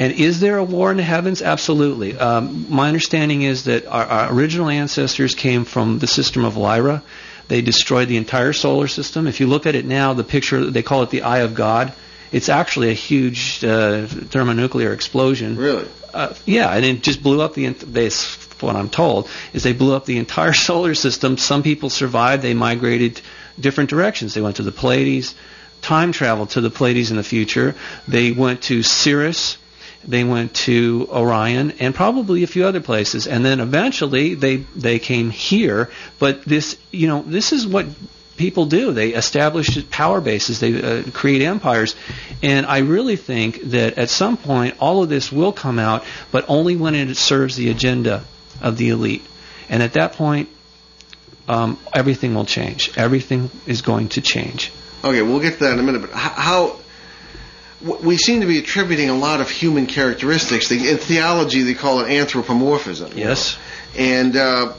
And is there a war in the heavens? Absolutely. Um, my understanding is that our, our original ancestors came from the system of Lyra. They destroyed the entire solar system. If you look at it now, the picture, they call it the Eye of God. It's actually a huge uh, thermonuclear explosion. Really? Uh, yeah, and it just blew up the. They, what I'm told is they blew up the entire solar system. Some people survived. They migrated different directions. They went to the Pleiades, time travel to the Pleiades in the future. They went to Sirius. They went to Orion and probably a few other places. And then eventually they they came here. But this, you know, this is what people do. They establish power bases. They uh, create empires. And I really think that at some point all of this will come out, but only when it serves the agenda of the elite. And at that point, um, everything will change. Everything is going to change. Okay, we'll get to that in a minute. But how we seem to be attributing a lot of human characteristics. In theology, they call it anthropomorphism. Yes. And uh,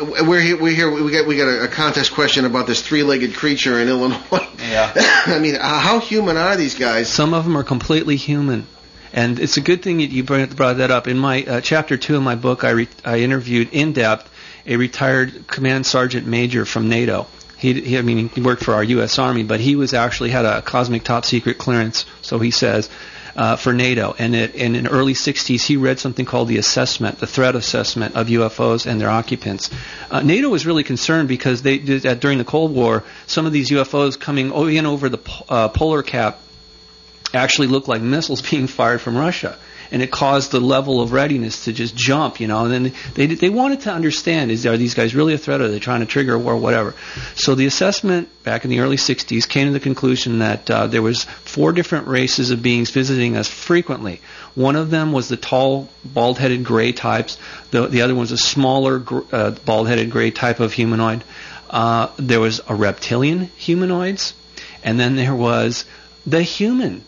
we're here. We're here. We got we got a, a contest question about this three-legged creature in Illinois. Yeah. I mean, h- how human are these guys? Some of them are completely human. And it's a good thing that you brought brought that up. In my uh, chapter two of my book, I, re- I interviewed in depth a retired command sergeant major from NATO. He, he, I mean, he worked for our U.S. Army, but he was actually had a cosmic top secret clearance, so he says, uh, for NATO. And, it, and in the early 60s, he read something called the assessment, the threat assessment of UFOs and their occupants. Uh, NATO was really concerned because they did, during the Cold War, some of these UFOs coming in over the uh, polar cap actually looked like missiles being fired from Russia. And it caused the level of readiness to just jump, you know. And then they they wanted to understand: is are these guys really a threat? Are they trying to trigger a war? Or whatever. So the assessment back in the early '60s came to the conclusion that uh, there was four different races of beings visiting us frequently. One of them was the tall, bald-headed gray types. The the other was a smaller, uh, bald-headed gray type of humanoid. Uh, there was a reptilian humanoids, and then there was the human,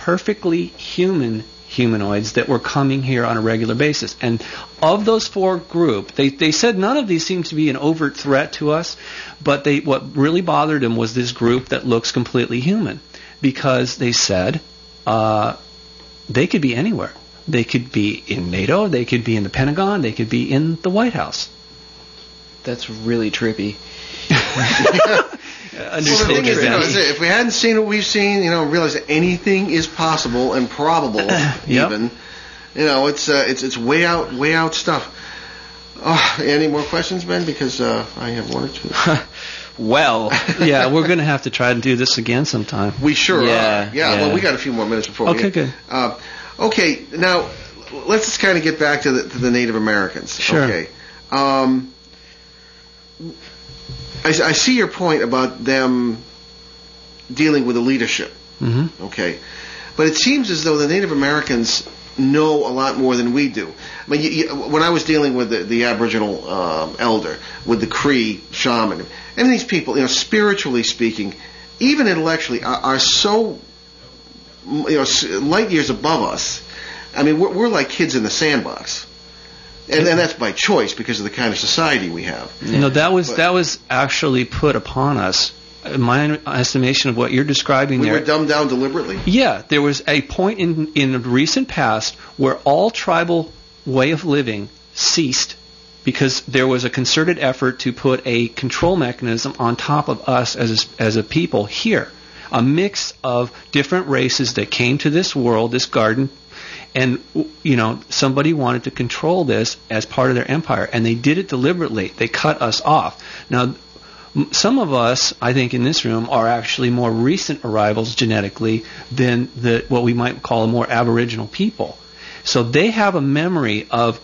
perfectly human humanoids that were coming here on a regular basis. And of those four group, they, they said none of these seemed to be an overt threat to us, but they what really bothered them was this group that looks completely human, because they said uh, they could be anywhere. They could be in NATO, they could be in the Pentagon, they could be in the White House. That's really trippy. Well, the thing is, you know, is if we hadn't seen what we've seen, you know, realize that anything is possible and probable, even, you know, it's uh, it's it's way out, way out stuff. Oh, any more questions, Ben? Because uh, I have one or two. Well, yeah, we're going to have to try to do this again sometime. We sure Yeah, are. Yeah, yeah. Well, we got a few more minutes before. we Okay, get- good. Uh, okay, now let's just kind of get back to the to the Native Americans. Sure. Okay. Um, I, I see your point about them dealing with the leadership. hmm Okay, but it seems as though the Native Americans know a lot more than we do. I mean, you, you, when I was dealing with the, the Aboriginal um, elder, with the Cree shaman, and these people, you know, spiritually speaking, even intellectually, are, are so you know light years above us. I mean, we're, we're like kids in the sandbox, and, and that's by choice because of the kind of society we have. No, that was But- that was actually put upon us. My estimation of what you're describing We there. were dumbed down deliberately. Yeah, there was a point in in the recent past where all tribal way of living ceased because there was a concerted effort to put a control mechanism on top of us as a, as a people here, a mix of different races that came to this world, this garden, and you know somebody wanted to control this as part of their empire, and they did it deliberately. They cut us off. Now some of us, I think, in this room are actually more recent arrivals genetically than the what we might call more aboriginal people. So they have a memory of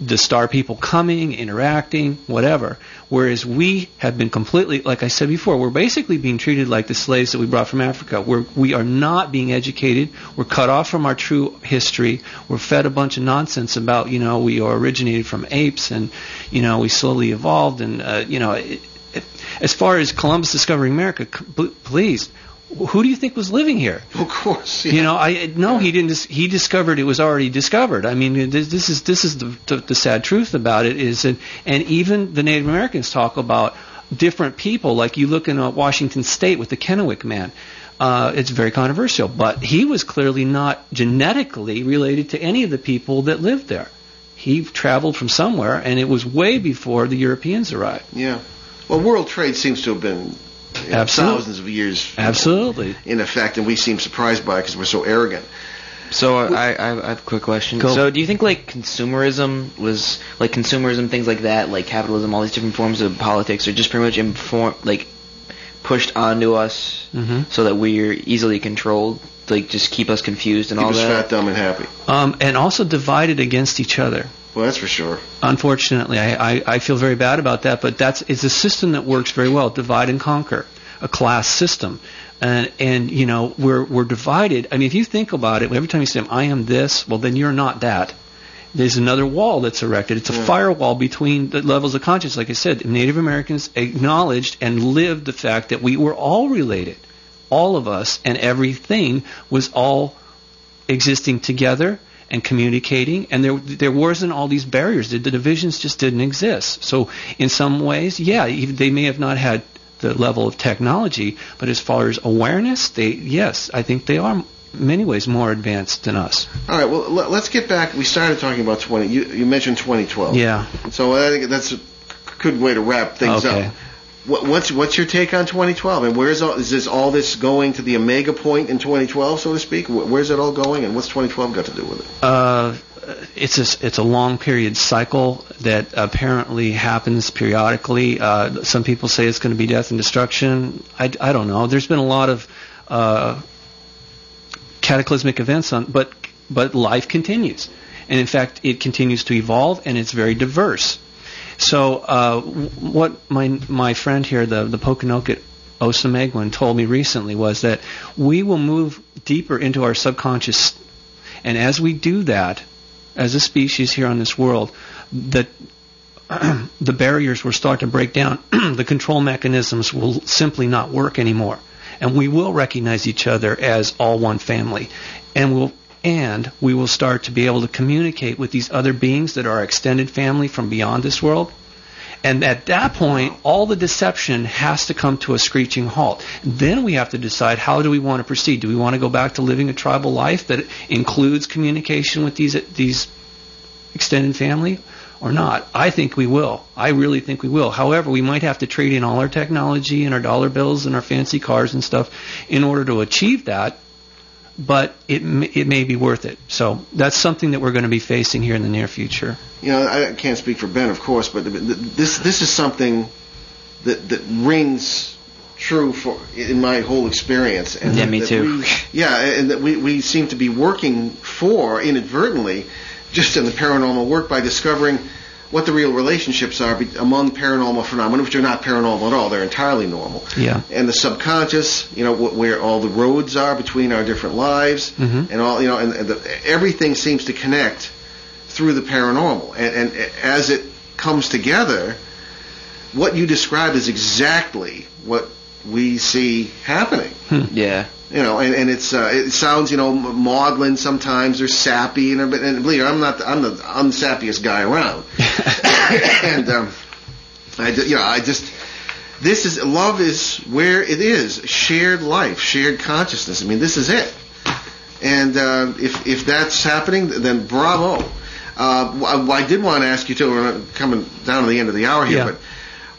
the star people coming, interacting, whatever. Whereas we have been completely, like I said before, we're basically being treated like the slaves that we brought from Africa. We're, we are not being educated. We're cut off from our true history. We're fed a bunch of nonsense about, you know, we are originated from apes and, you know, we slowly evolved and, uh, you know, it, it, as far as Columbus discovering America, please, who do you think was living here? Of course. You know, I no, he didn't. He discovered it was already discovered. I mean, this, this is this is the, the the sad truth about it is, and and even the Native Americans talk about different people. Like you look in uh, Washington State with the Kennewick man. Uh, it's very controversial, but he was clearly not genetically related to any of the people that lived there. He traveled from somewhere, and it was way before the Europeans arrived. Yeah. Well, world trade seems to have been you know, thousands of years Absolutely. in effect, and we seem surprised by it because we're so arrogant. So uh, I, I I have a quick question. Go. So do you think like consumerism was like consumerism things like that, like capitalism, all these different forms of politics are just pretty much inform like pushed onto us hmm so that we're easily controlled, like just keep us confused and Keep all us that. fat, dumb, and happy. Um, and also divided against each other. Well, that's for sure. Unfortunately, I, I, I feel very bad about that, but that's it's a system that works very well. Divide and conquer, a class system, and and you know we're we're divided. I mean, if you think about it, every time you say I am this, well then you're not that. There's another wall that's erected. It's a Yeah. firewall between the levels of consciousness. Like I said, Native Americans acknowledged and lived the fact that we were all related, all of us, and everything was all existing together and communicating, and there there wasn't all these barriers. The, the divisions just didn't exist. So in some ways, yeah, they may have not had the level of technology, but as far as awareness, they yes, I think they are many ways more advanced than us. All right. Well, let- let's get back. We started talking about 20. You, you mentioned 2012. Yeah. So I think that's a good way to wrap things Okay. up. What, what's what's your take on 2012? And where's all, is this all this going to the omega point in 2012, so to speak? Where's it all going, and what's 2012 got to do with it? Uh, it's a it's a long period cycle that apparently happens periodically. Uh, some people say it's going to be death and destruction. I, I don't know. There's been a lot of uh, cataclysmic events on, but but life continues, and in fact, it continues to evolve, and it's very diverse. So uh, what my my friend here, the the Pokanoket Osameguin, told me recently was that we will move deeper into our subconscious, and as we do that, as a species here on this world, that the barriers will start to break down. the control mechanisms will simply not work anymore, and we will recognize each other as all one family, and we'll and we will start to be able to communicate with these other beings that are extended family from beyond this world. And at that point, all the deception has to come to a screeching halt. Then we have to decide how do we want to proceed. Do we want to go back to living a tribal life that includes communication with these these extended family or not? I think we will. I really think we will. However, we might have to trade in all our technology and our dollar bills and our fancy cars and stuff in order to achieve that. But it it may be worth it. So that's something that we're going to be facing here in the near future. You know, I can't speak for Ben, of course, but th- th- this this is something that that rings true for in my whole experience. And Yeah, that- me that too. we- yeah, and that we we seem to be working for inadvertently, just in the paranormal work by discovering what the real relationships are be- among paranormal phenomena, which are not paranormal at all; they're entirely normal. Yeah. And the subconscious, you know, wh- where all the roads are between our different lives, Mhm. and all, you know, and, the, everything seems to connect through the paranormal. And, and as it comes together, what you describe is exactly what we see happening. Yeah. You know, and, and it's uh, it sounds you know maudlin sometimes or sappy, and, and believe me, I'm not I'm the unsappiest guy around. and um, I you know I just this is love is where it is shared life, shared consciousness. I mean, this is it. And uh, if if that's happening, then bravo. Uh, I, I did want to ask you too. We're coming down to the end of the hour here, Yeah. but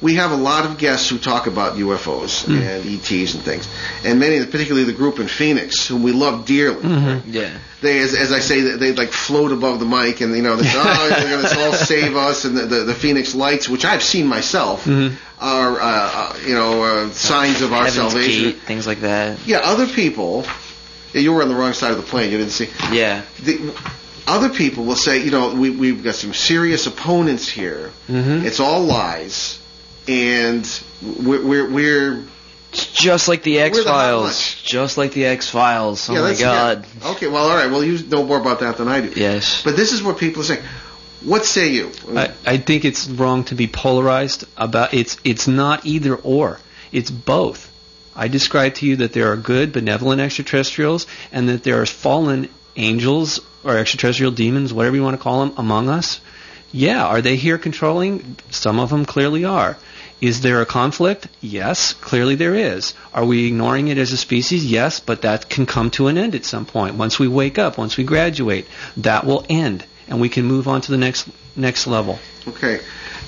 we have a lot of guests who talk about UFOs Mm. and ETs and things, and many, particularly the group in Phoenix, whom we love dearly. Mm-hmm. Yeah. They, as, as I say, they they, like float above the mic, and you know, they say, oh, they're going to all save us, and the, the, the Phoenix Lights, which I've seen myself, Mhm. are uh, uh, you know uh, signs of our Heaven's salvation. Gate, things like that. Yeah, other people. Yeah, you were on the wrong side of the plane. You didn't see. Yeah. The, other people will say, you know, we, we've got some serious opponents here. Mhm. It's all lies, and we're we're, we're Just like the X Files. Just like the X Files. Oh yeah, my God. yeah. Okay, well, all right. Well, you know more about that than I do. Yes. But this is what people are saying. What say you? I, I think it's wrong to be polarized about it's it's not either or. It's both. I described to you that there are good benevolent extraterrestrials and that there are fallen angels or extraterrestrial demons, whatever you want to call them, among us. Yeah, are they here controlling? Some of them clearly are. Is there a conflict? Yes, clearly there is. Are we ignoring it as a species? Yes, but that can come to an end at some point. Once we wake up, once we graduate, that will end and we can move on to the next next level. Okay,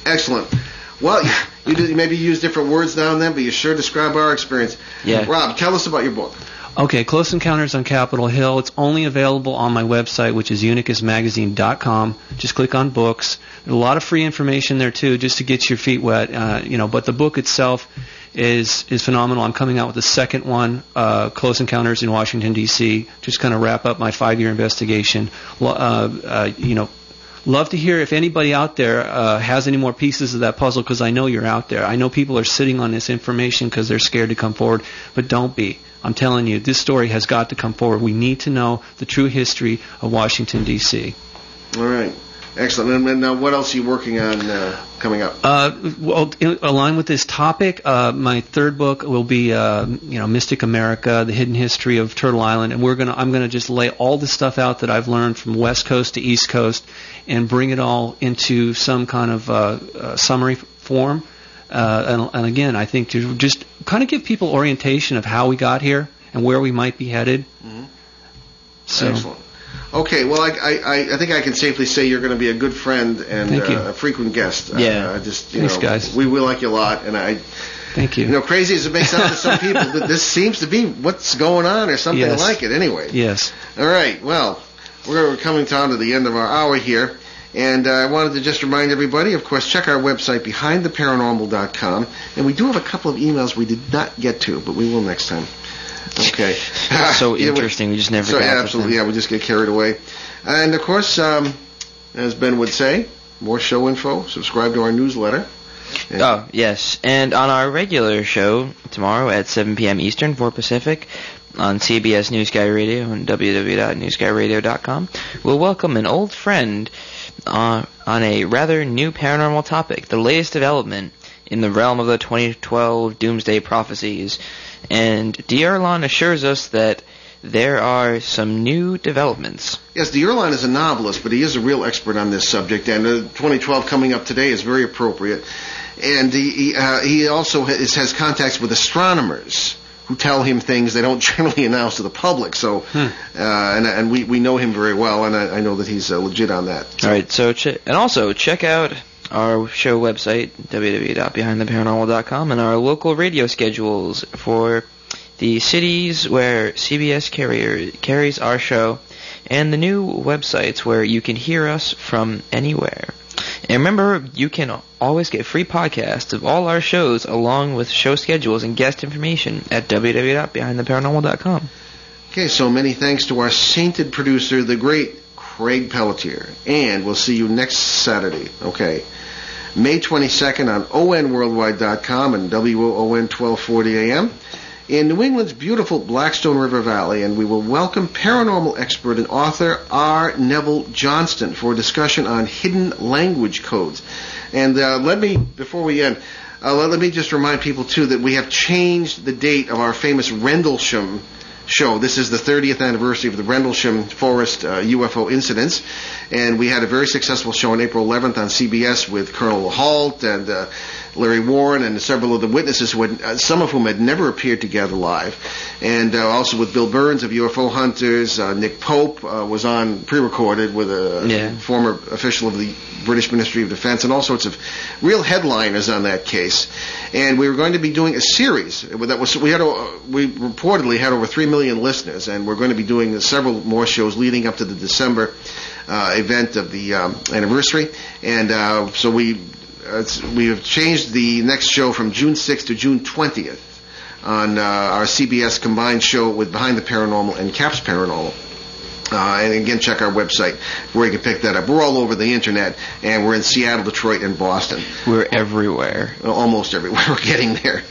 excellent. Well, you did, maybe you use different words now and then, but you sure describe our experience. Yeah. Rob, tell us about your book. Okay, Close Encounters on Capitol Hill. It's only available on my website, which is unicusmagazine.com. Just click on books. There's a lot of free information there too, just to get your feet wet. Uh, you know, but the book itself is is phenomenal. I'm coming out with the second one, uh, Close Encounters in Washington D.C. Just kind of wrap up my five-year investigation. Uh, uh, you know, love to hear if anybody out there uh, has any more pieces of that puzzle because I know you're out there. I know people are sitting on this information because they're scared to come forward, but don't be. I'm telling you, this story has got to come forward. We need to know the true history of Washington, D.C. All right, excellent. And, now, what else are you working on uh, coming up? Uh, well, in, along with this topic, uh, my third book will be, uh, you know, Mystic America: The Hidden History of Turtle Island, and we're gonna, I'm gonna just lay all the stuff out that I've learned from West Coast to East Coast, and bring it all into some kind of uh, uh, summary form. Uh, and, and again, I think to just kind of give people orientation of how we got here and where we might be headed. So Excellent. Okay, well, I, I, I think I can safely say you're going to be a good friend and Thank you. uh, a frequent guest. Yeah. Uh, just you Thanks, know, guys. we we like you a lot, and I, thank you. you know, crazy as it may sound to some people, that this seems to be what's going on or something Yes. like it. Anyway. yes. All right. Well, we're coming down to the end of our hour here. And uh, I wanted to just remind everybody, of course, check our website, behindtheparanormal.com. And we do have a couple of emails we did not get to, but we will next time. Okay. so interesting. We just never So, got yeah, absolutely. Yeah, we just get carried away. And, of course, um, as Ben would say, more show info. Subscribe to our newsletter. Oh, yes. And on our regular show tomorrow at 7 p.m. Eastern, 4 Pacific, on CBS New Sky Radio and www.newskyradio.com, we'll welcome an old friend uh, on a rather new paranormal topic, the latest development in the realm of the 2012 Doomsday Prophecies. And D. Assures us that there are some new developments. Yes, the Dierline is a novelist, but he is a real expert on this subject, and uh, 2012 coming up today is very appropriate. And he, he, uh, he also has, has contacts with astronomers who tell him things they don't generally announce to the public. So, uh, and, and we, we know him very well, and I, I know that he's uh, legit on that. All right, so ch- and also check out our show website www.behindtheparanormal.com and our local radio schedules for the cities where CBS carrier carries our show and the new websites where you can hear us from anywhere. And remember, you can always get free podcasts of all our shows along with show schedules and guest information at www.behindtheparanormal.com. Okay, so many thanks to our sainted producer, the great Craig Pelletier. And we'll see you next Saturday, okay? May 22nd on onworldwide.com and WOON 1240 AM in New England's beautiful Blackstone River Valley, and we will welcome paranormal expert and author R. Neville Johnston for a discussion on hidden language codes. And uh, let me, before we end, uh, let, let me just remind people too that we have changed the date of our famous Rendlesham show. This is the 30th anniversary of the Rendlesham Forest uh, UFO incidents, and we had a very successful show on April 11th on CBS with Colonel Halt and uh, Larry Warren and several of the witnesses who had, uh, some of whom had never appeared together live, and uh, also with Bill Burns of UFO Hunters. Uh, Nick Pope uh, was on pre-recorded with a Yeah. former official of the British Ministry of Defense, and all sorts of real headliners on that case. And we were going to be doing a series that was we had a, we reportedly had over three million listeners, and we're going to be doing several more shows leading up to the December uh, event of the um, anniversary. And uh, so we uh, we have changed the next show from June 6th to June 20th on uh, our CBS combined show with Behind the Paranormal and Caps Paranormal. Uh, and again, check our website where you can pick that up. We're all over the internet, and we're in Seattle, Detroit, and Boston. We're everywhere. Almost everywhere. We're getting there.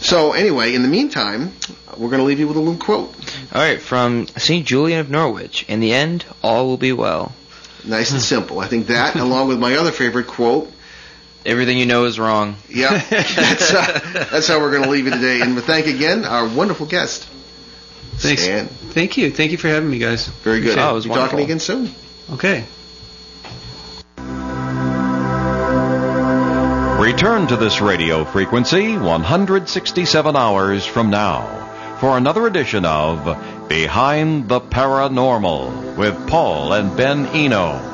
So anyway, in the meantime, we're going to leave you with a little quote. All right, from St. Julian of Norwich. In the end, all will be well. Nice and simple. I think that, along with my other favorite quote, Everything you know is wrong. yeah, that's, uh, that's how we're going to leave you today. And we thank again our wonderful guest. Thanks. Stan. Thank you. Thank you for having me, guys. Very good. Oh, it was Be talking again soon. Okay. Return to this radio frequency 167 hours from now for another edition of Behind the Paranormal with Paul and Ben Eno.